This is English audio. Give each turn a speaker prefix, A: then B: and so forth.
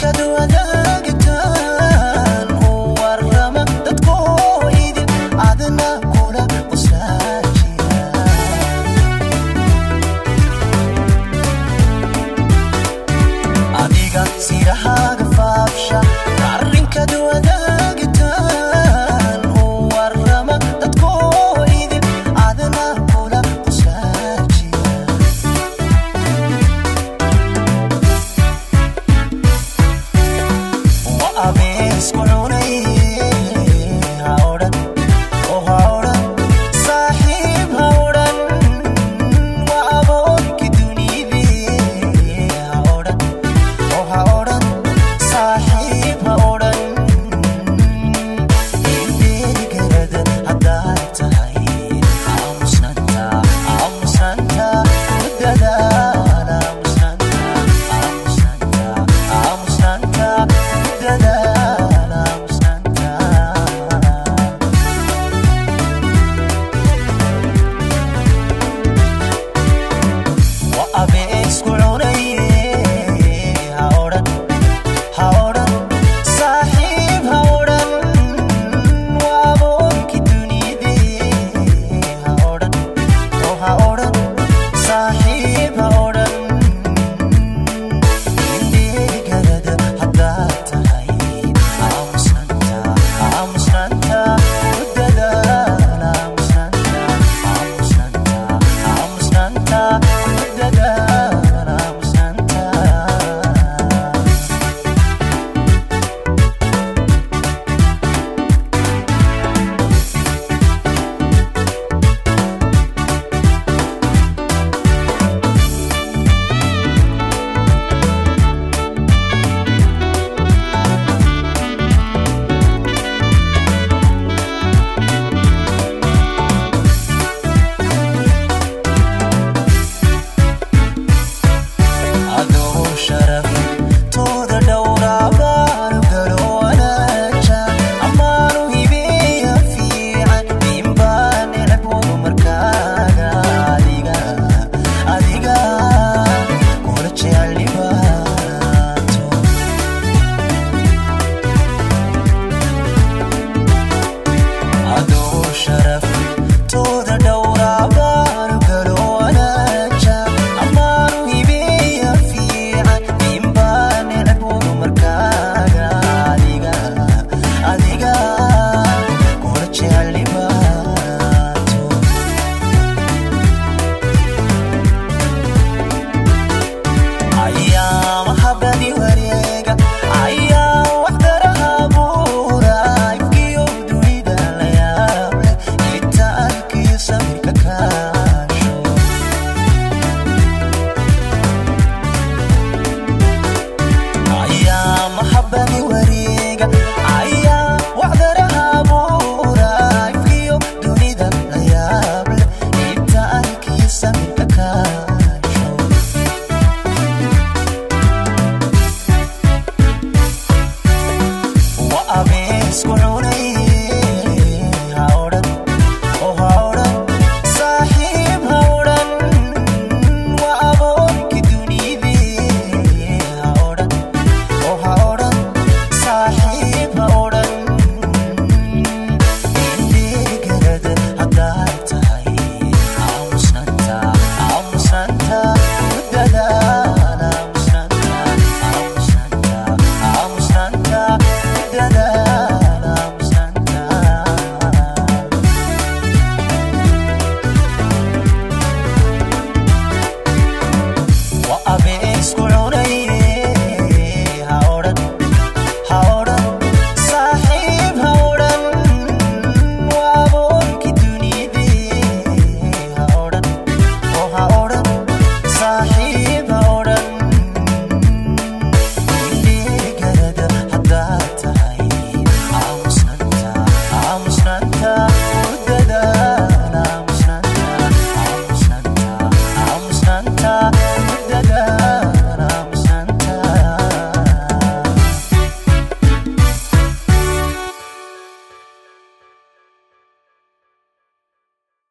A: Nunca do andar corona